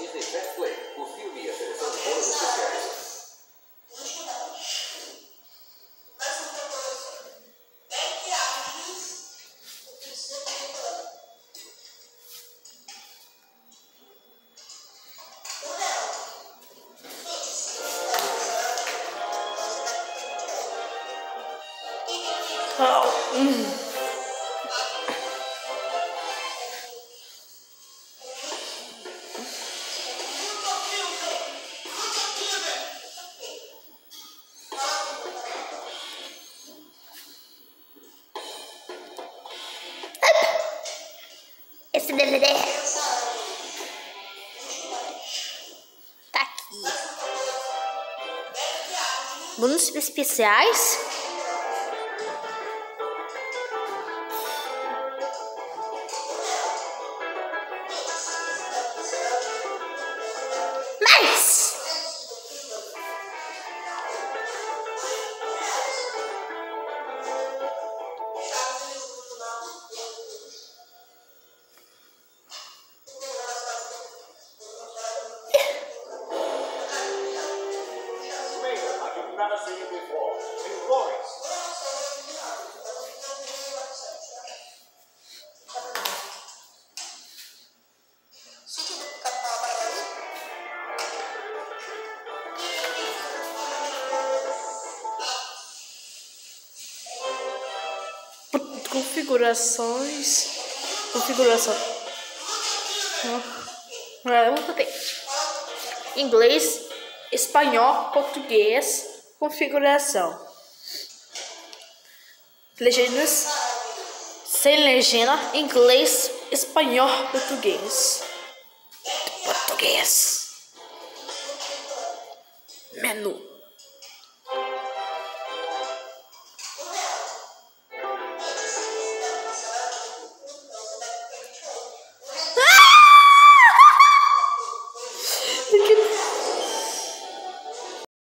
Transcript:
Disney Play, o filme e a seleção de bônus especiais. Oh. hmm. Esse DVD tá aqui. Bônus especiais. Mas never seen it before. Inglorious. Configurações. Configuração. É, vamos ter inglês, espanhol, português, configuração. Legendas sem legenda, inglês, espanhol, português. Português. Menu.